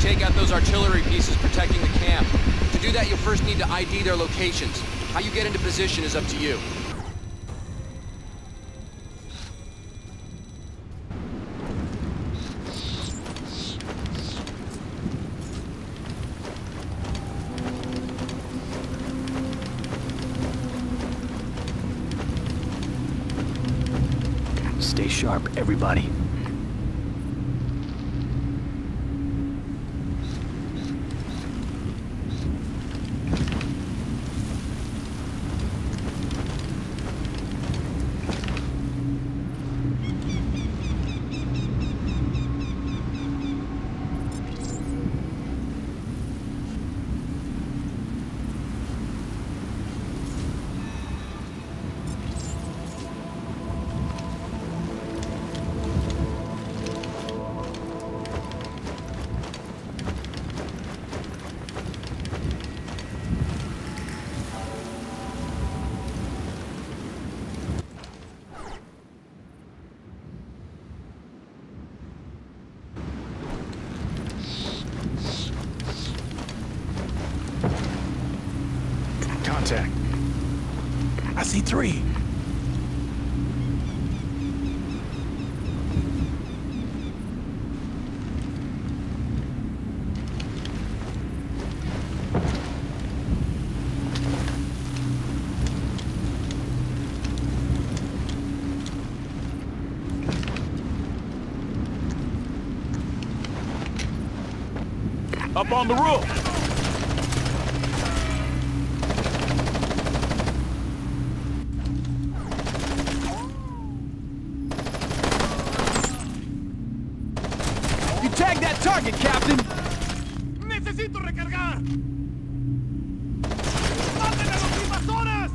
take out those artillery pieces protecting the camp. To do that, you'll first need to ID their locations. How you get into position is up to you. Stay sharp, everybody. Contact. I see three. Up on the roof! Tagged that target, Captain! ¡Necesito recargar! ¡Maten a los invasores!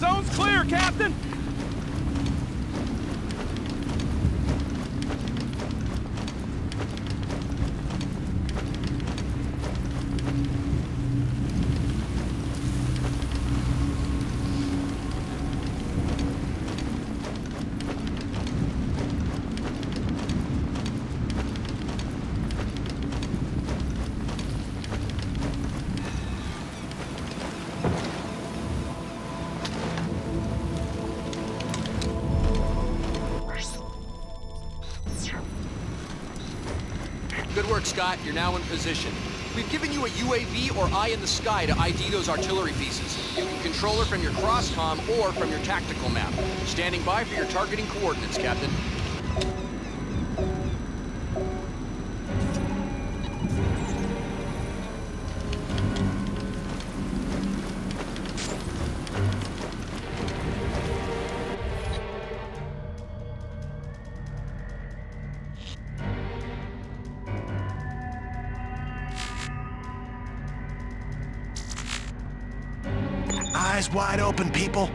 Zone's clear, Captain! Good work, Scott. You're now in position. We've given you a UAV or eye in the sky to ID those artillery pieces. You can control her from your Cross-Com or from your tactical map. Standing by for your targeting coordinates, Captain. Eyes wide open, people.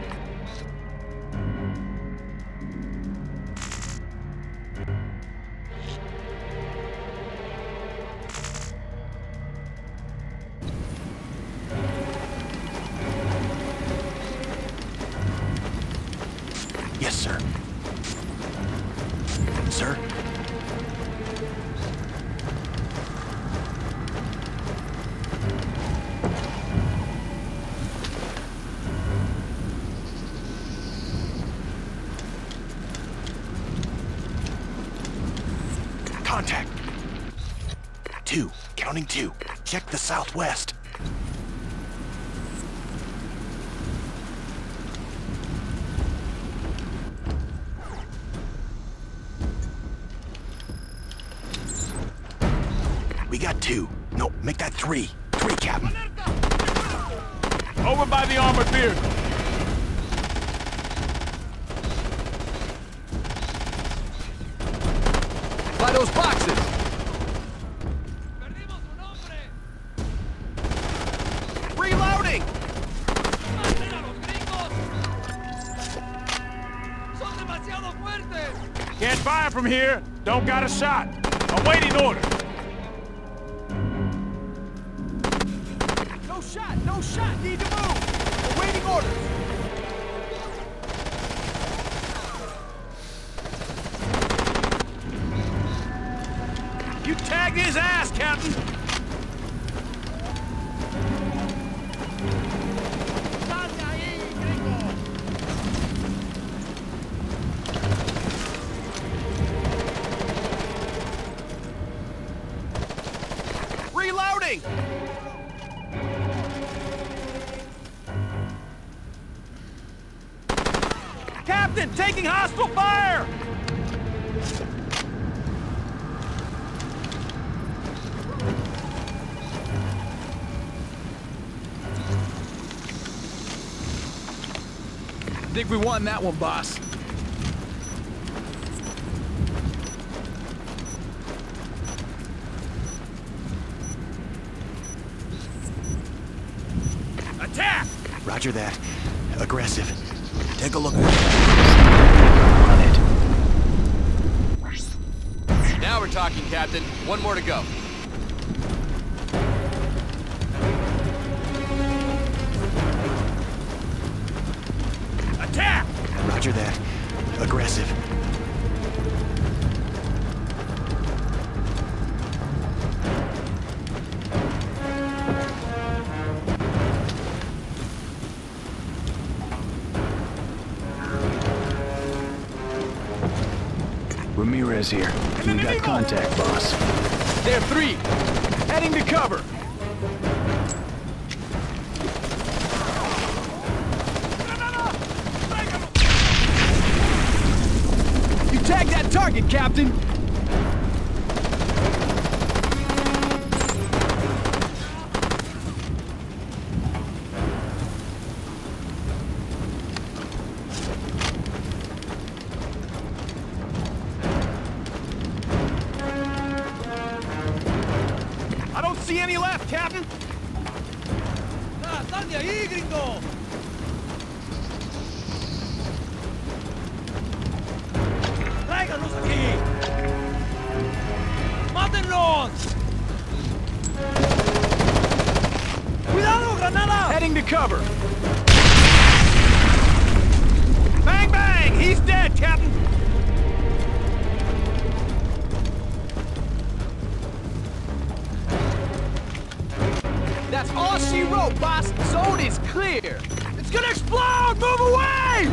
Counting two. Check the southwest. We got two. No, make that three. Three, Captain. Over by the armored vehicle. By those boxes! from here, don't got a shot. Awaiting order. No shot, no shot, need to move. Awaiting order. You tagged his ass, Captain! Captain, taking hostile fire! I Think we won that one, boss. Attack! Roger that. Aggressive. Take a look. On it. Now we're talking, Captain. One more to go. Ramirez here. We got contact, boss. There are three! Heading to cover! You tagged that target, Captain! See any left, Captain! ¡Sal de ahí, gringo! ¡Tráiganlos aquí! ¡Mátenlos! ¡Cuidado, granada! Heading to cover! Bang, bang! He's dead, Captain! That's all she wrote, boss! Zone is clear! It's gonna explode! Move away!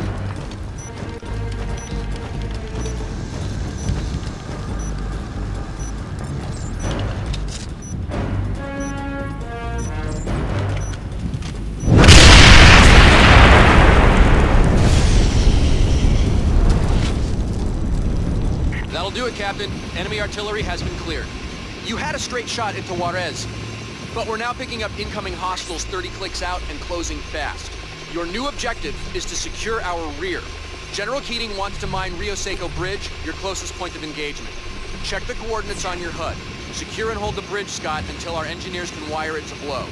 That'll do it, Captain. Enemy artillery has been cleared. You had a straight shot into Juarez, but we're now picking up incoming hostiles 30 clicks out and closing fast. Your new objective is to secure our rear. General Keating wants to mine Rio Seco Bridge, your closest point of engagement. Check the coordinates on your HUD. Secure and hold the bridge, Scott, until our engineers can wire it to blow.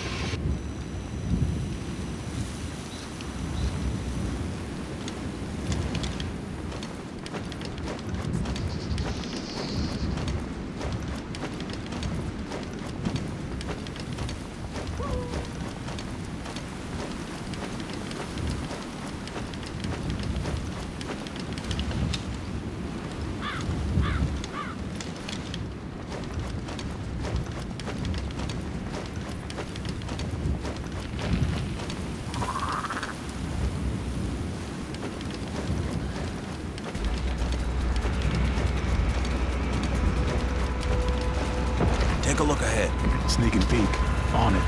Take a look ahead. Sneak and peek. On it.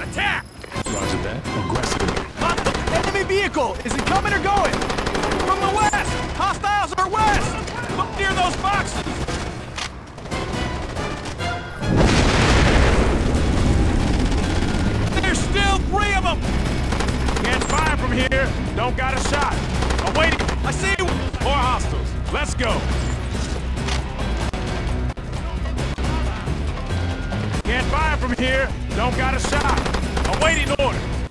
Attack! Roger that. Aggressive. Enemy vehicle! Is it coming or going? From the west! Hostiles are west! Look near those boxes! From here. Don't got a shot. I'm waiting. I see you. More hostiles. Let's go. Can't fire from here, don't got a shot. Awaiting order.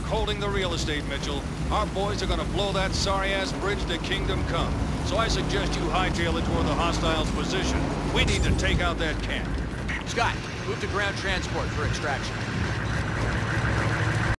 Work holding the real estate, Mitchell. Our boys are gonna blow that sorry-ass bridge to Kingdom Come. So I suggest you hightail it toward the hostiles' position. We need to take out that camp. Scott, move to ground transport for extraction.